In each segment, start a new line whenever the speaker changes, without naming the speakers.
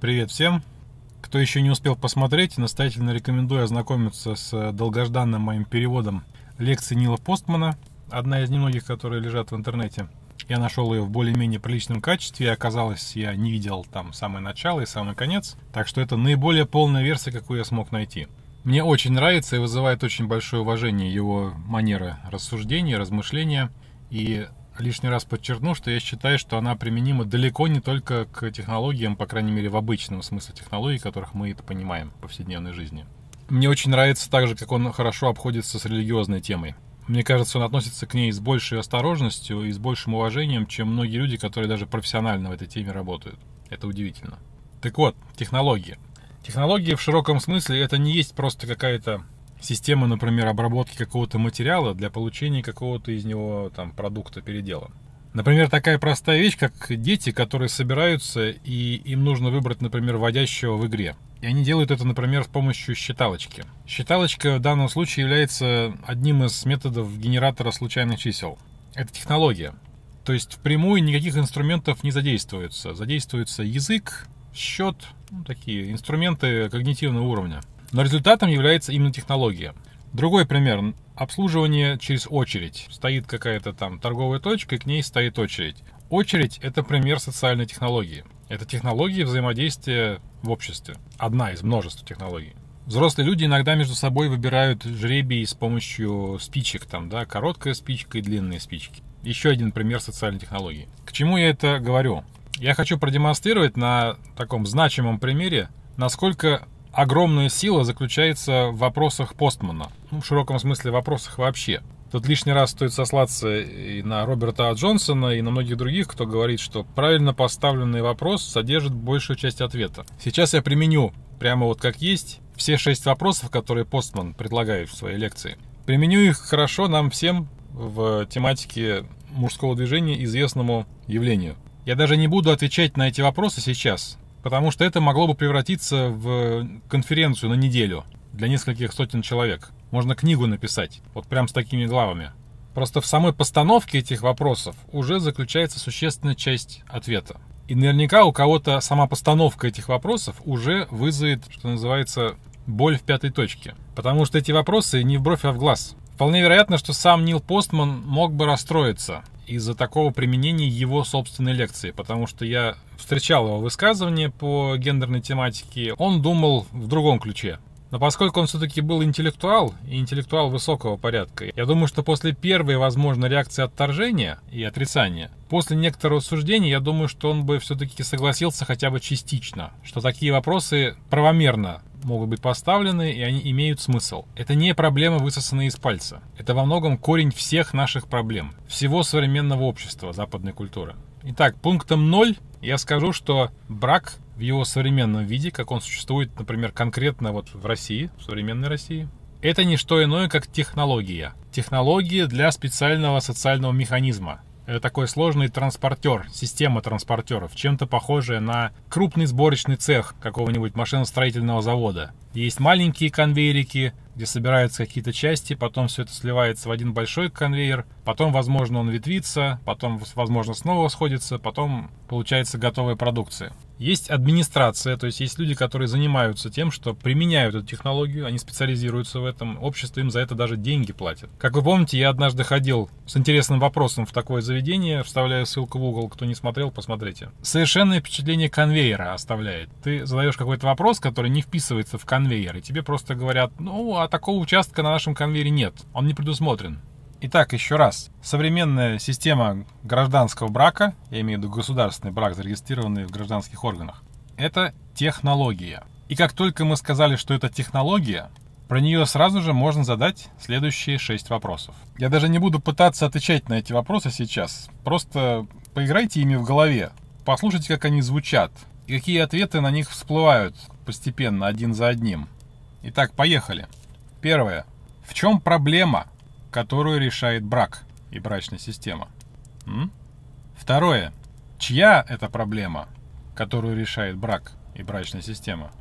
Привет всем! Кто еще не успел посмотреть, настоятельно рекомендую ознакомиться с долгожданным моим переводом лекции Нила Постмана, одна из немногих, которые лежат в интернете. Я нашел ее в более-менее приличном качестве, и оказалось, я не видел там самое начало и самый конец, так что это наиболее полная версия, какую я смог найти. Мне очень нравится и вызывает очень большое уважение его манера рассуждения, размышления, и лишний раз подчеркну, что я считаю, что она применима далеко не только к технологиям, по крайней мере в обычном смысле технологий, которых мы это понимаем в повседневной жизни. Мне очень нравится также, как он хорошо обходится с религиозной темой. Мне кажется, он относится к ней с большей осторожностью и с большим уважением, чем многие люди, которые даже профессионально в этой теме работают. Это удивительно. Так вот, технологии. Технологии в широком смысле это не есть просто какая-то система, например, обработки какого-то материала для получения какого-то из него там продукта передела. Например, такая простая вещь, как дети, которые собираются, и им нужно выбрать, например, вводящего в игре. И они делают это, например, с помощью считалочки. Считалочка в данном случае является одним из методов генератора случайных чисел. Это технология. То есть впрямую никаких инструментов не задействуется. Задействуется язык, счет, ну, такие инструменты когнитивного уровня. Но результатом является именно технология. Другой пример. Обслуживание через очередь. Стоит какая-то там торговая точка, и к ней стоит очередь. Очередь – это пример социальной технологии. Это технологии взаимодействия в обществе. Одна из множества технологий. Взрослые люди иногда между собой выбирают жребий с помощью спичек, там, да, короткая спичка и длинные спички. Еще один пример социальной технологии. К чему я это говорю? Я хочу продемонстрировать на таком значимом примере, насколько огромная сила заключается в вопросах Постмана. Ну, в широком смысле вопросах вообще. Тут лишний раз стоит сослаться и на Роберта Джонсона, и на многих других, кто говорит, что правильно поставленный вопрос содержит большую часть ответа. Сейчас я применю прямо вот как есть все шесть вопросов, которые Постман предлагает в своей лекции. Применю их хорошо нам всем в тематике мужского движения известному явлению. Я даже не буду отвечать на эти вопросы сейчас, потому что это могло бы превратиться в конференцию на неделю для нескольких сотен человек. Можно книгу написать, вот прям с такими главами. Просто в самой постановке этих вопросов уже заключается существенная часть ответа. И наверняка у кого-то сама постановка этих вопросов уже вызовет, что называется, боль в пятой точке. Потому что эти вопросы не в бровь, а в глаз. Вполне вероятно, что сам Нил Постман мог бы расстроиться из-за такого применения его собственной лекции, потому что я встречал его высказывания по гендерной тематике, он думал в другом ключе. Но поскольку он все-таки был интеллектуал, и интеллектуал высокого порядка, я думаю, что после первой, возможно, реакции отторжения и отрицания, после некоторого суждения, я думаю, что он бы все-таки согласился хотя бы частично, что такие вопросы правомерно могут быть поставлены, и они имеют смысл. Это не проблема, высосанная из пальца. Это во многом корень всех наших проблем, всего современного общества, западной культуры. Итак, пунктом 0 я скажу, что брак в его современном виде, как он существует, например, конкретно вот в России, в современной России, это не что иное, как технология. Технология для специального социального механизма, такой сложный транспортер, система транспортеров, чем-то похожая на крупный сборочный цех какого-нибудь машиностроительного завода. Есть маленькие конвейерики, где собираются какие-то части, потом все это сливается в один большой конвейер, потом, возможно, он ветвится, потом, возможно, снова сходится, потом получается готовая продукция. Есть администрация, то есть есть люди, которые занимаются тем, что применяют эту технологию, они специализируются в этом, общество им за это даже деньги платит. Как вы помните, я однажды ходил с интересным вопросом в такое заведение, вставляю ссылку в угол, кто не смотрел, посмотрите. Совершенное впечатление конвейера оставляет. Ты задаешь какой-то вопрос, который не вписывается в конвейер, и тебе просто говорят, ну, а такого участка на нашем конвейере нет, он не предусмотрен. Итак, еще раз. Современная система гражданского брака, я имею в виду государственный брак, зарегистрированный в гражданских органах, это технология. И как только мы сказали, что это технология, про нее сразу же можно задать следующие шесть вопросов. Я даже не буду пытаться отвечать на эти вопросы сейчас. Просто поиграйте ими в голове. Послушайте, как они звучат. И какие ответы на них всплывают постепенно, один за одним. Итак, поехали. Первое. В чем проблема которую решает брак и брачная система. М? Второе. Чья это проблема, которую решает брак и брачная система?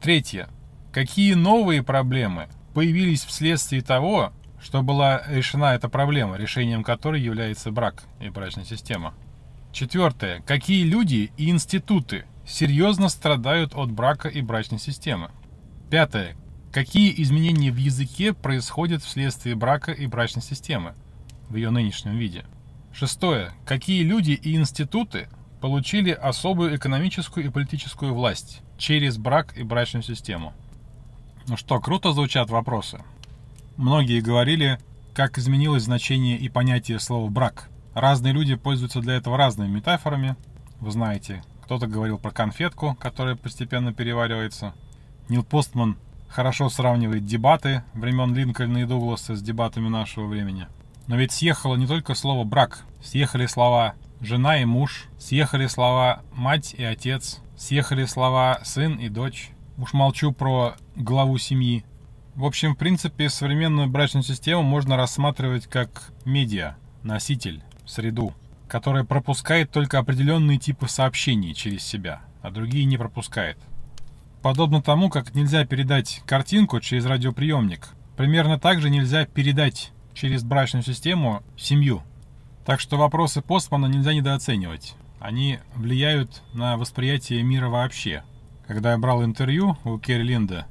Третье. Какие новые проблемы появились вследствие того, что была решена эта проблема, решением которой является брак и брачная система? Четвертое. Какие люди и институты серьезно страдают от брака и брачной системы. Пятое. Какие изменения в языке происходят вследствие брака и брачной системы в ее нынешнем виде? Шестое. Какие люди и институты получили особую экономическую и политическую власть через брак и брачную систему? Ну что, круто звучат вопросы. Многие говорили, как изменилось значение и понятие слова «брак». Разные люди пользуются для этого разными метафорами. Вы знаете, кто-то говорил про конфетку, которая постепенно переваривается. Нил Постман хорошо сравнивает дебаты времен Линкольна и Дугласа с дебатами нашего времени. Но ведь съехало не только слово «брак», съехали слова «жена» и «муж», съехали слова «мать» и «отец», съехали слова «сын» и «дочь». Уж молчу про главу семьи. В общем, в принципе, современную брачную систему можно рассматривать как медиа, носитель, среду, которая пропускает только определенные типы сообщений через себя, а другие не пропускает. Подобно тому, как нельзя передать картинку через радиоприемник, примерно так же нельзя передать через брачную систему семью. Так что вопросы Постмана нельзя недооценивать. Они влияют на восприятие мира вообще. Когда я брал интервью у Керри Линда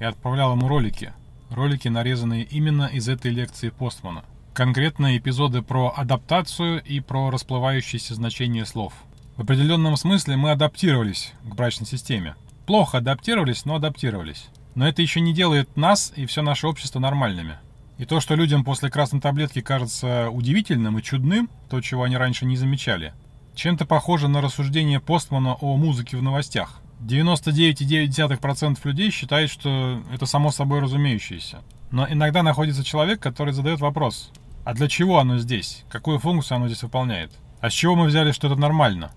и отправлял ему ролики, ролики, нарезанные именно из этой лекции Постмана. Конкретно эпизоды про адаптацию и про расплывающееся значение слов. В определенном смысле мы адаптировались к брачной системе. Плохо адаптировались, но адаптировались. Но это еще не делает нас и все наше общество нормальными. И то, что людям после красной таблетки кажется удивительным и чудным, то, чего они раньше не замечали, чем-то похоже на рассуждение Постмана о музыке в новостях. 99,9% людей считают, что это само собой разумеющееся. Но иногда находится человек, который задает вопрос, а для чего оно здесь? Какую функцию оно здесь выполняет? А с чего мы взяли, что это нормально?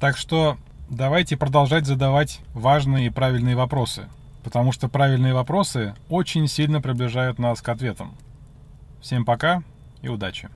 Так что давайте продолжать задавать важные и правильные вопросы, потому что правильные вопросы очень сильно приближают нас к ответам. Всем пока и удачи!